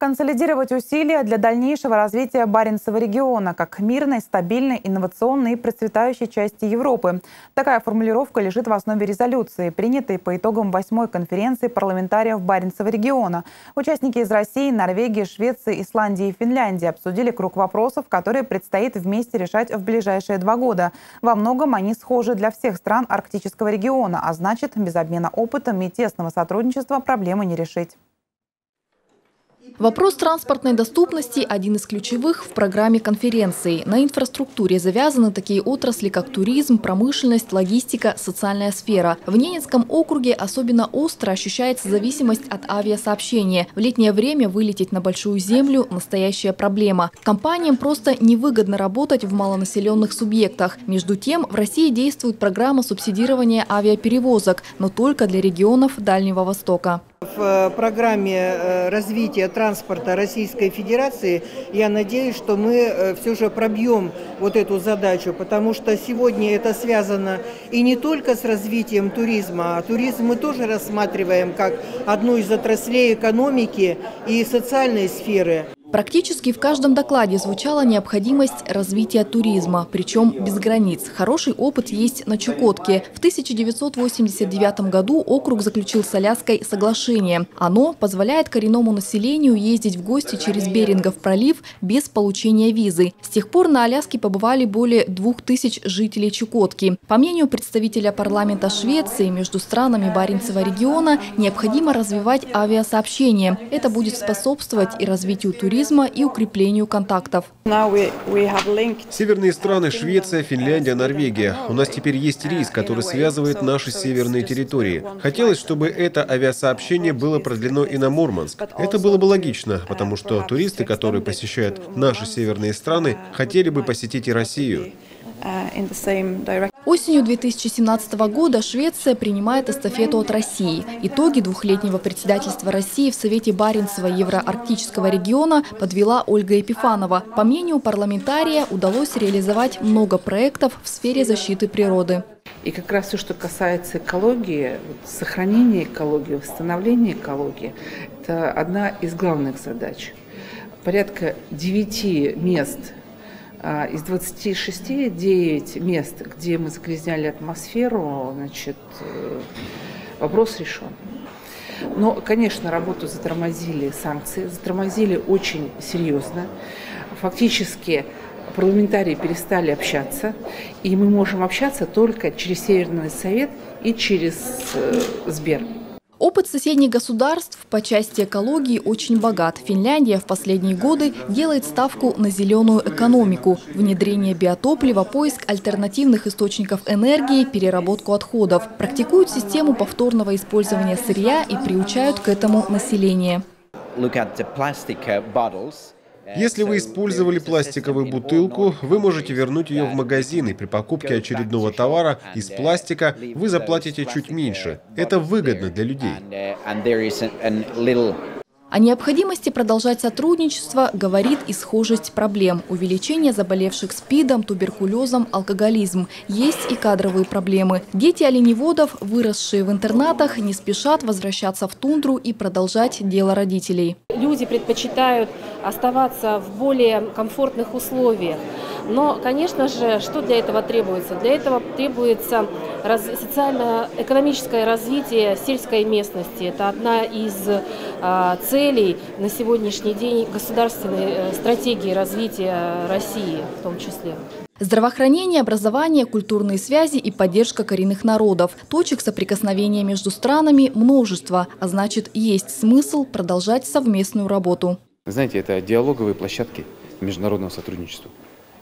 Консолидировать усилия для дальнейшего развития Баренцева региона как мирной, стабильной, инновационной и процветающей части Европы. Такая формулировка лежит в основе резолюции, принятой по итогам восьмой конференции парламентариев Баренцева региона. Участники из России, Норвегии, Швеции, Исландии и Финляндии обсудили круг вопросов, которые предстоит вместе решать в ближайшие два года. Во многом они схожи для всех стран арктического региона, а значит, без обмена опытом и тесного сотрудничества проблемы не решить. Вопрос транспортной доступности – один из ключевых в программе конференции. На инфраструктуре завязаны такие отрасли, как туризм, промышленность, логистика, социальная сфера. В Ненецком округе особенно остро ощущается зависимость от авиасообщения. В летнее время вылететь на Большую Землю – настоящая проблема. Компаниям просто невыгодно работать в малонаселенных субъектах. Между тем, в России действует программа субсидирования авиаперевозок, но только для регионов Дальнего Востока. В э, программе э, развития транспорта Российской Федерации я надеюсь, что мы э, все же пробьем вот эту задачу, потому что сегодня это связано и не только с развитием туризма, а туризм мы тоже рассматриваем как одну из отраслей экономики и социальной сферы. Практически в каждом докладе звучала необходимость развития туризма, причем без границ. Хороший опыт есть на Чукотке. В 1989 году округ заключил с Аляской соглашение. Оно позволяет коренному населению ездить в гости через Берингов пролив без получения визы. С тех пор на Аляске побывали более двух тысяч жителей Чукотки. По мнению представителя парламента Швеции, между странами Баренцева региона необходимо развивать авиасообщение. Это будет способствовать и развитию туризма, туризма и укреплению контактов. Северные страны – Швеция, Финляндия, Норвегия. У нас теперь есть рейс, который связывает наши северные территории. Хотелось, чтобы это авиасообщение было продлено и на Мурманск. Это было бы логично, потому что туристы, которые посещают наши северные страны, хотели бы посетить и Россию. Осенью 2017 года Швеция принимает эстафету от России. Итоги двухлетнего председательства России в Совете Баренцева Евроарктического региона подвела Ольга Епифанова. По мнению парламентария, удалось реализовать много проектов в сфере защиты природы. И как раз все, что касается экологии, сохранения экологии, восстановления экологии, это одна из главных задач. Порядка девяти мест из 26 9 мест, где мы загрязняли атмосферу, значит, э, вопрос решен. Но, конечно, работу затормозили санкции, затормозили очень серьезно. Фактически парламентарии перестали общаться, и мы можем общаться только через Северный Совет и через э, Сбер. Опыт соседних государств по части экологии очень богат. Финляндия в последние годы делает ставку на зеленую экономику, внедрение биотоплива, поиск альтернативных источников энергии, переработку отходов. Практикуют систему повторного использования сырья и приучают к этому население. Если вы использовали пластиковую бутылку, вы можете вернуть ее в магазин, и при покупке очередного товара из пластика вы заплатите чуть меньше. Это выгодно для людей. О необходимости продолжать сотрудничество говорит и схожесть проблем. Увеличение заболевших СПИДом, туберкулезом, алкоголизм. Есть и кадровые проблемы. Дети оленеводов, выросшие в интернатах, не спешат возвращаться в тундру и продолжать дело родителей. Люди предпочитают оставаться в более комфортных условиях. Но, конечно же, что для этого требуется? Для этого требуется раз, социально-экономическое развитие сельской местности. Это одна из э, целей на сегодняшний день государственной э, стратегии развития России в том числе. Здравоохранение, образование, культурные связи и поддержка коренных народов. Точек соприкосновения между странами множество, а значит есть смысл продолжать совместную работу. Знаете, это диалоговые площадки международного сотрудничества.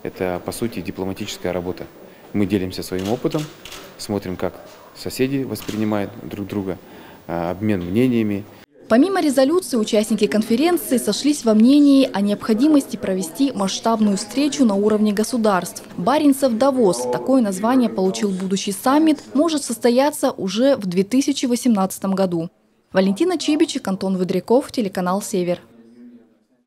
Это, по сути, дипломатическая работа. Мы делимся своим опытом, смотрим, как соседи воспринимают друг друга, а, обмен мнениями. Помимо резолюции, участники конференции сошлись во мнении о необходимости провести масштабную встречу на уровне государств. Баренцев Давос, такое название получил будущий саммит, может состояться уже в 2018 году. Валентина Чибичек, Антон Выдряков, телеканал «Север».